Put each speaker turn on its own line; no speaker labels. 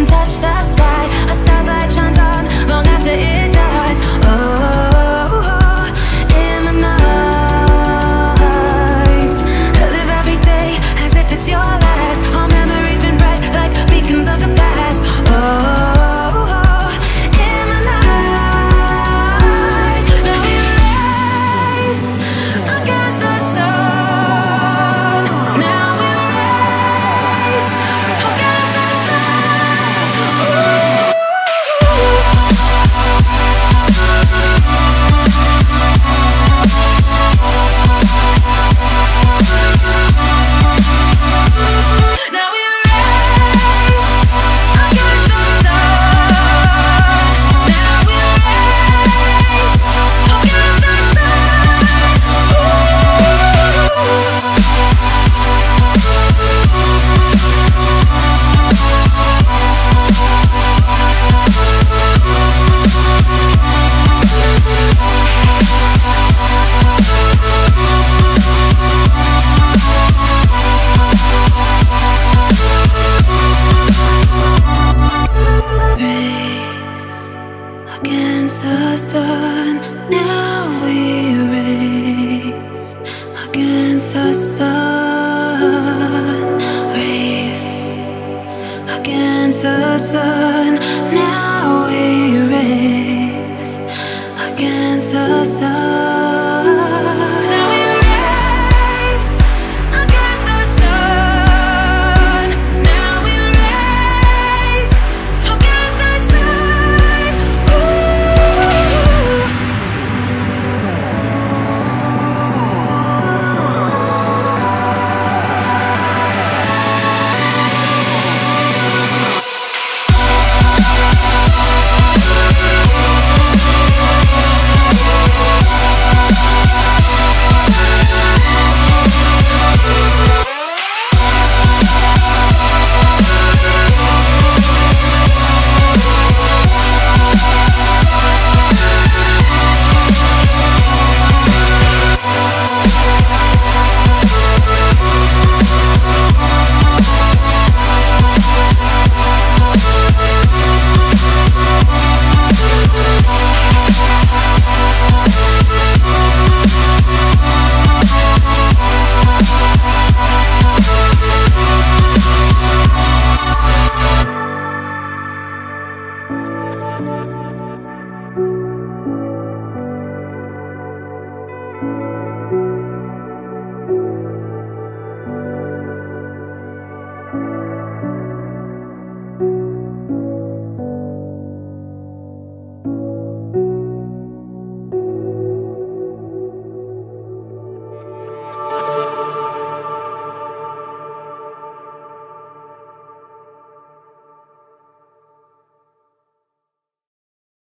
and touch the sky. against the sun. Now we race against the sun. Race against the sun.